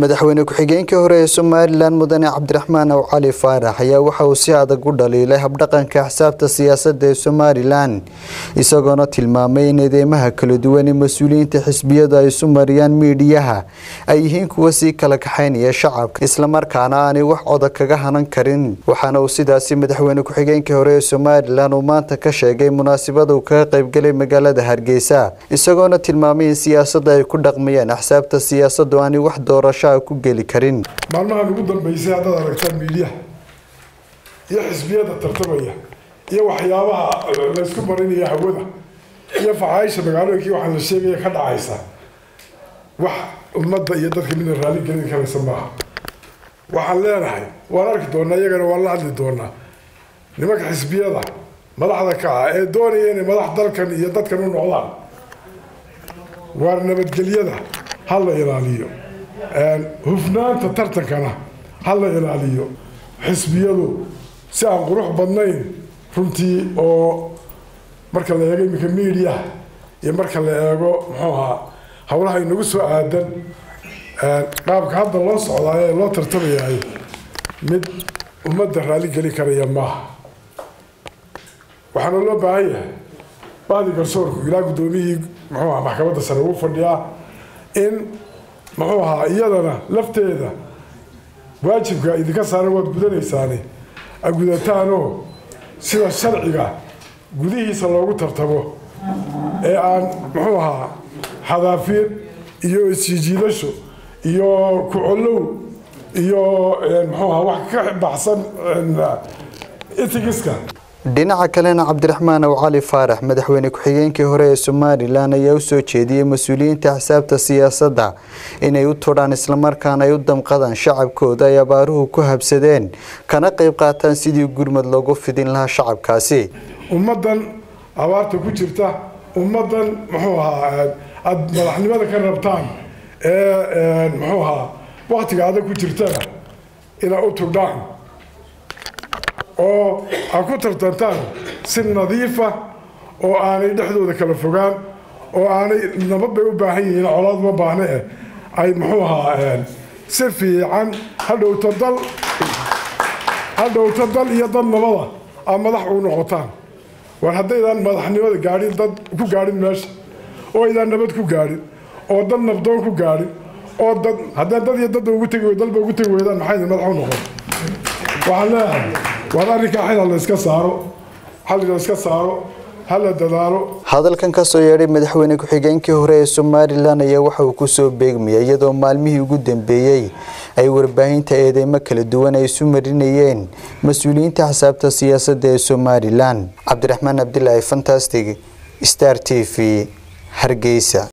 madaxweyne ku-xigeenkii hore ee somalilan mudane cabdiraxmaan aw cali faarax ayaa waxa uu si adag u dhaliilay habdhaqanka axsaabta siyaasadda ee somalilan isagoona tilmaamay in eedeymaha kala duwan ee mas'uuliyiinta xisbiyadu ay isu mariyaan miidhiyaha ay yihiin kuwa sii kala kaxaynaya shacabka islamarkaana aanay wax coda kaga hanan karin. Waxaana uu sidaasi madaxweyne ku-xigeenkii hore ee somalilan uu maanta ka sheegay munaasabada uu kaga qaybgalay magaalada hargeysa isagoona tilmaamay in siyaasadda ay ku dhaqmayaan axsaabta siyaasaddu aanay wax doorasho ku geli karin? Maalmahan ugu dambeysay haddaad aragtaan miidhiyaha iyo xisbiyada tartamaya iyo waxyaabaha laysku marinaya hawada iyo faxaaisha magaalooyinkii waxaa la sheegaya ka dhacaysa wax ummadda iyo dadka midna raalli gelin karaysa maaha. Waxaan leenahay waan arki doonaa iyagana waan la hadli doonaa nimanka xisbiyada madaxda ka ah ee doonaya inay madax dalkan iyo dadkan u noqdaan waar nabadgelyada ha la ilaaliyo hufnaanta tartankana ha la ilaaliyo. Xisbiyadu si aan qurux badnayn runtii oo marka la eego iminka miidiyaha iyo marka la eego muxuu ahaa howlaha inagu soo aadan qaabka hadda loo socdaayo ee loo tartamayaay mid ummadda raalli geli karaya maaha. Waxaana loo baahan yahay bahdi garsoorku ilaa guddoomiyihii muxuu aha maxkamadda sare ugu fadhiyaa in muxuu ahaa iyadana lafteeda waajibka idinka saaran waad gudanaysaane a gudataanoo sida sharciga gudihiisa loogu tartamo. Ee aan muxuu ahaa xadaafiin iyo isjijiidasho iyo ku-collow iyo muxuu ahaa wax ka baxsan itigiska dhinaca kalena cabdiraxmaan aw cali faarax madaxweyne ku-xigeenkii hore ee somalilan ayaa u soo jeediyey mas'uuliyiinta axsaabta siyaasadda inay u tudhaan islamarkaana ay u damqadaan shacabkooda ay abaaruhu ku habsadeen kana qayb qaataan sidii gurmad loogu fidin lahaa shacabkaasi. Ummaddan abaarta ku jirta ummaddan muxuu ahaa madaxnimada ka rabtaan ee muxuu ahaa waktiga adag ku jirtana inaa u tugdhaan oo aad ku tartantaan si nadiifa oo aanay dhexdooda kala fogaan oo aanay nabad bay u baahan yihiin colaad ma baahne eh. Ay muxuu ahaa si fiican hadhowto dal hadhowto dal iyo dad nabada aad madax ugu noqotaan. War haddaydaan madaxnimada gaadhin dad ku gaadhin meesha oo aydaan nabad ku gaadhin oo dad nabdoon ku gaadhin oo dad haddaan dad iyo dadba ugu tegi dalba ugu tegi weydaan maxay madax u noqon? Waxaan leeyahay waar arrinkaa xil la iska saaro xal la saaro hala dadaalo. Hadalkan ka soo yeedhay madaxweyne ku-xigeenkii hore ee somalilan ayaa waxa uu ku soo beegmayay iyadoo maalmihii ugu dambeeyey ay warbaahinta eedeymo kala duwan ay isu marinayeen mas'uuliyiinta xasaabta siyaasadda ee somalilan cabdiraxmaan cabdilaahi fantastic star t v hargeysa